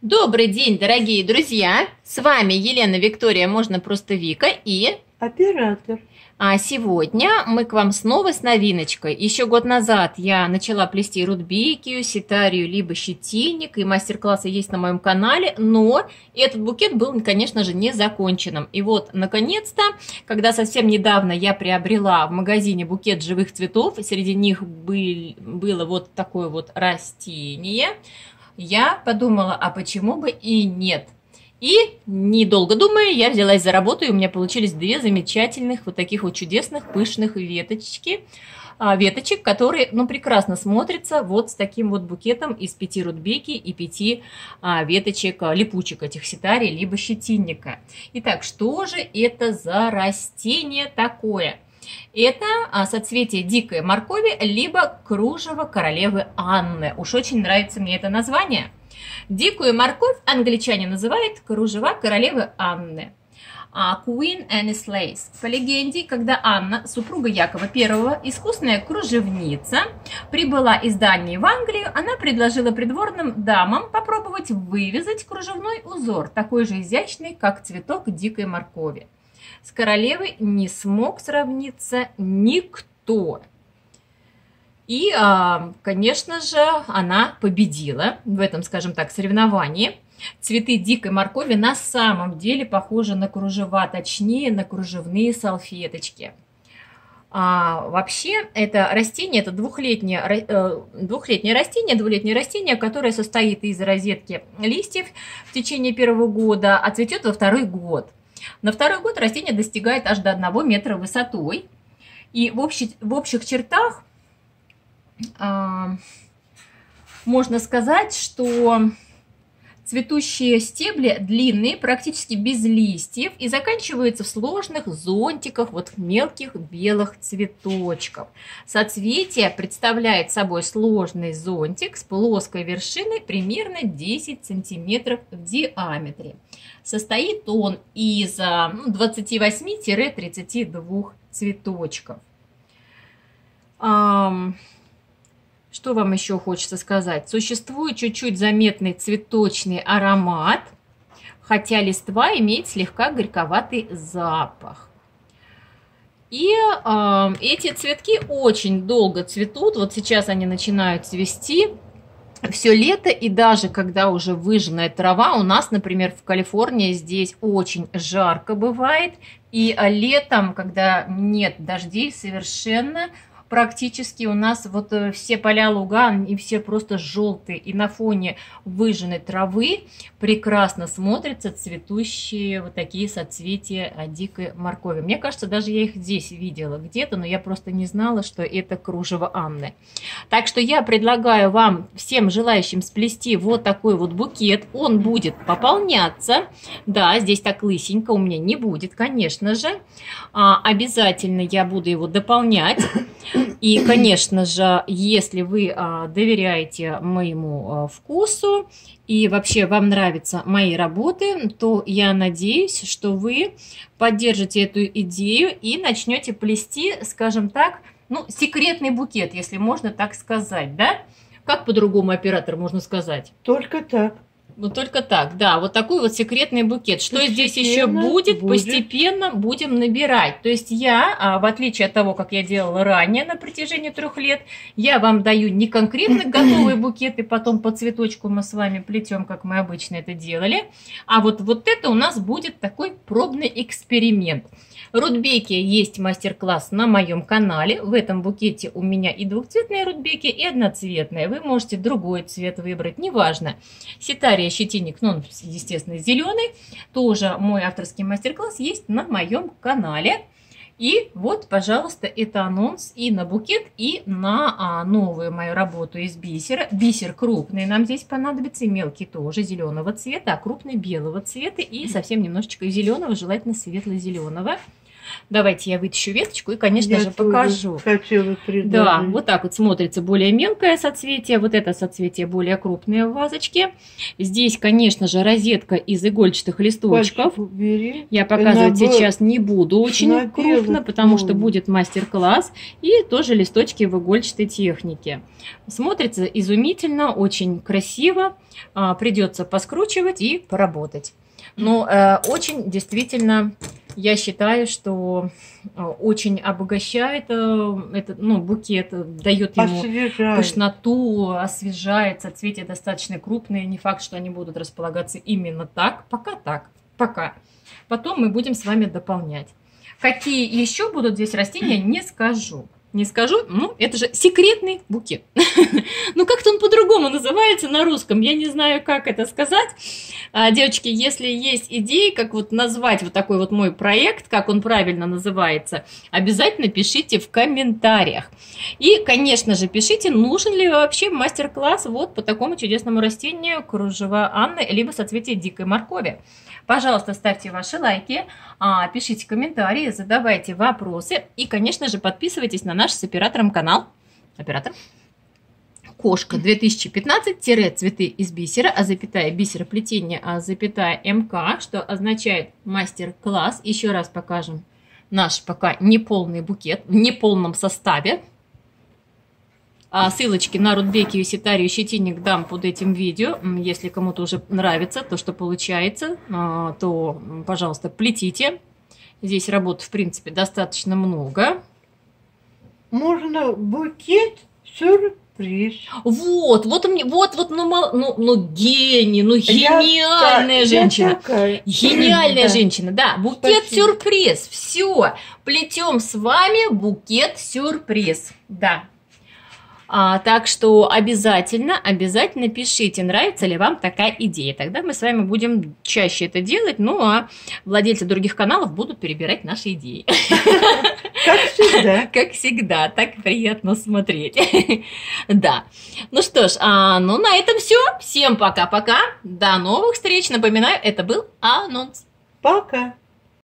Добрый день, дорогие друзья! С вами Елена Виктория, можно просто Вика и... Оператор. А сегодня мы к вам снова с новиночкой. Еще год назад я начала плести рудбекию, ситарию, либо щетинник, и мастер-классы есть на моем канале, но этот букет был, конечно же, не законченным. И вот, наконец-то, когда совсем недавно я приобрела в магазине букет живых цветов, среди них был, было вот такое вот растение, я подумала, а почему бы и нет – и, недолго думая, я взялась за работу, и у меня получились две замечательных, вот таких вот чудесных, пышных веточки, а, веточек, которые, ну, прекрасно смотрятся вот с таким вот букетом из пяти рудбеки и пяти а, веточек, а, липучек этих ситарий, либо щетинника. Итак, что же это за растение такое? Это а, соцветие дикой моркови, либо кружево королевы Анны. Уж очень нравится мне это название. Дикую морковь англичане называют кружева королевы Анны. А Queen Anne's Lace. По легенде, когда Анна, супруга Якова I, искусная кружевница, прибыла из Дании в Англию, она предложила придворным дамам попробовать вывязать кружевной узор, такой же изящный, как цветок дикой моркови. С королевой не смог сравниться никто. И, а, конечно же, она победила в этом, скажем так, соревновании. Цветы дикой моркови на самом деле похожи на кружева, точнее на кружевные салфеточки. А, вообще, это растение, это двухлетнее, э, двухлетнее растение, двухлетнее растение, которое состоит из розетки листьев в течение первого года, а цветет во второй год. На второй год растение достигает аж до 1 метра высотой. И в, общих, в общих чертах можно сказать, что цветущие стебли длинные, практически без листьев и заканчиваются в сложных зонтиках, вот в мелких белых цветочков. Соцветие представляет собой сложный зонтик с плоской вершиной примерно 10 сантиметров в диаметре. Состоит он из 28-32 ну, цветочков. Что вам еще хочется сказать? Существует чуть-чуть заметный цветочный аромат, хотя листва имеет слегка горьковатый запах. И э, эти цветки очень долго цветут. Вот сейчас они начинают цвести все лето, и даже когда уже выжженная трава, у нас, например, в Калифорнии здесь очень жарко бывает, и летом, когда нет дождей совершенно, практически у нас вот э, все поля луга, и все просто желтые. И на фоне выжженной травы прекрасно смотрятся цветущие вот такие соцветия дикой моркови. Мне кажется, даже я их здесь видела где-то, но я просто не знала, что это кружево Анны. Так что я предлагаю вам, всем желающим сплести вот такой вот букет. Он будет пополняться. Да, здесь так лысенько у меня не будет, конечно же. А, обязательно я буду его дополнять. И, конечно же, если вы а, доверяете моему а, вкусу и вообще вам нравятся мои работы, то я надеюсь, что вы поддержите эту идею и начнете плести, скажем так, ну, секретный букет, если можно так сказать, да? Как по-другому оператор можно сказать? Только так. Вот только так, да, вот такой вот секретный букет. Что здесь еще будет, будет, постепенно будем набирать. То есть я, а, в отличие от того, как я делала ранее на протяжении трех лет, я вам даю не конкретно готовые букеты, потом по цветочку мы с вами плетем, как мы обычно это делали, а вот, вот это у нас будет такой пробный эксперимент. Рудбеки есть мастер-класс на моем канале. В этом букете у меня и двухцветные рудбеки, и одноцветные. Вы можете другой цвет выбрать, неважно. Ситария щетинник, ну, он, естественно, зеленый. Тоже мой авторский мастер-класс есть на моем канале. И вот, пожалуйста, это анонс и на букет, и на а, новую мою работу из бисера. Бисер крупный нам здесь понадобится, и мелкий тоже зеленого цвета, а крупный белого цвета, и совсем немножечко зеленого, желательно светло-зеленого. Давайте я вытащу веточку и, конечно Я же, покажу. Хотела Да, вот так вот смотрится более мелкое соцветие, вот это соцветие более крупные в вазочке. Здесь, конечно же, розетка из игольчатых листочков. Я показывать Набор- сейчас не буду очень наделать крупно, потому что будет мастер-класс и тоже листочки в игольчатой технике. Смотрится изумительно, очень красиво. А, Придется поскручивать и поработать. Но э, очень действительно я считаю, что э, очень обогащает э, этот ну, букет, э, дает ему Освежает. пышноту, освежает, соцветия достаточно крупные. Не факт, что они будут располагаться именно так. Пока так. Пока. Потом мы будем с вами дополнять. Какие еще будут здесь растения, не скажу. Не скажу, ну, это же секретный букет. Ну, как-то он по-другому называется на русском, я не знаю, как это сказать. А, Девочки, если есть идеи, как вот назвать вот такой вот мой проект, как он правильно называется, обязательно пишите в комментариях. И, конечно же, пишите, нужен ли вообще мастер-класс вот по такому чудесному растению кружева Анны, либо соцветия дикой моркови. Пожалуйста, ставьте ваши лайки, а, пишите комментарии, задавайте вопросы и, конечно же, подписывайтесь на наш с оператором канал. Оператор? Кошка 2015-цветы из бисера, а запятая бисероплетение, а запятая МК, что означает мастер-класс. Еще раз покажем наш пока неполный букет в неполном составе. А ссылочки на рудбекию, ситарию, щетинник дам под этим видео. Если кому-то уже нравится то, что получается, а, то, пожалуйста, плетите. Здесь работ, в принципе, достаточно много. Можно букет сюрприз. Вот, вот мне, вот, вот, ну, ну, ну, гений, ну, Я гениальная та- женщина. Я такая. Гениальная Да. женщина, да. Букет Спасибо. сюрприз. Все. Плетем с вами букет сюрприз. Да. А, так что обязательно, обязательно пишите, нравится ли вам такая идея. Тогда мы с вами будем чаще это делать. Ну а владельцы других каналов будут перебирать наши идеи. Всегда. Как всегда, так приятно смотреть. Да. Ну что ж, а, ну на этом все. Всем пока-пока. До новых встреч. Напоминаю, это был анонс. Пока.